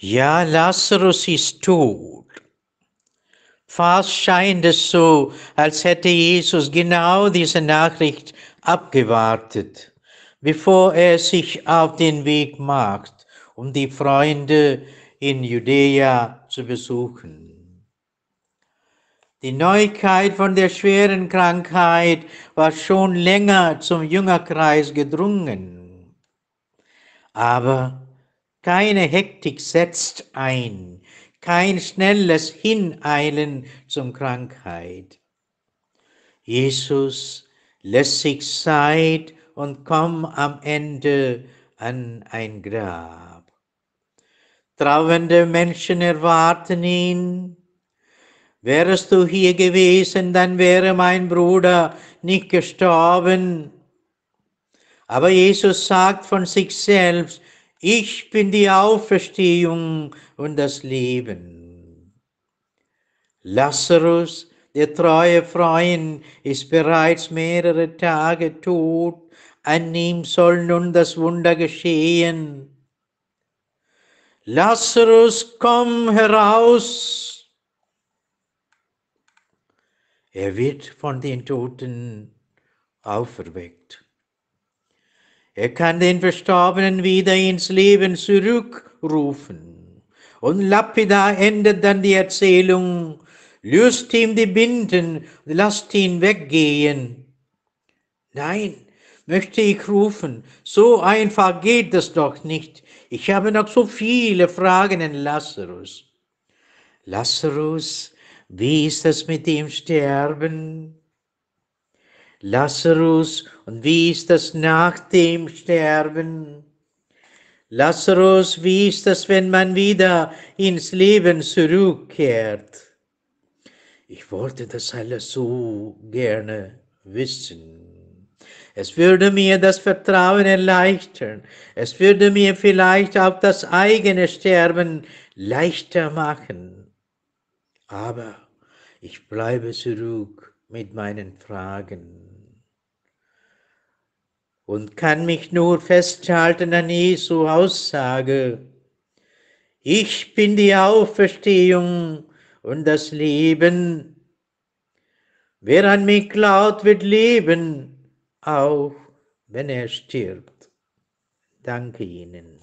Ja, Lazarus ist tot. Fast scheint es so, als hätte Jesus genau diese Nachricht abgewartet, bevor er sich auf den Weg macht, um die Freunde in Judäa zu besuchen. Die Neuigkeit von der schweren Krankheit war schon länger zum Jüngerkreis gedrungen. Aber keine Hektik setzt ein, kein schnelles Hineilen zum Krankheit. Jesus lässt sich Zeit und kommt am Ende an ein Grab. Trauernde Menschen erwarten ihn. Wärest du hier gewesen, dann wäre mein Bruder nicht gestorben. Aber Jesus sagt von sich selbst, ich bin die Auferstehung und das Leben. Lazarus, der treue Freund, ist bereits mehrere Tage tot. An ihm soll nun das Wunder geschehen. Lazarus, komm heraus. Er wird von den Toten auferweckt. Er kann den Verstorbenen wieder ins Leben zurückrufen. Und lapidar endet dann die Erzählung, löst ihm die Binden, lasst ihn weggehen. Nein, möchte ich rufen, so einfach geht es doch nicht. Ich habe noch so viele Fragen an Lazarus. Lazarus, wie ist es mit dem Sterben? Lazarus, und wie ist das nach dem Sterben? Lazarus, wie ist das, wenn man wieder ins Leben zurückkehrt? Ich wollte das alles so gerne wissen. Es würde mir das Vertrauen erleichtern. Es würde mir vielleicht auch das eigene Sterben leichter machen. Aber ich bleibe zurück mit meinen Fragen und kann mich nur festhalten an Jesu Aussage. Ich bin die Auferstehung und das Leben. Wer an mich glaubt, wird leben, auch wenn er stirbt. Danke Ihnen.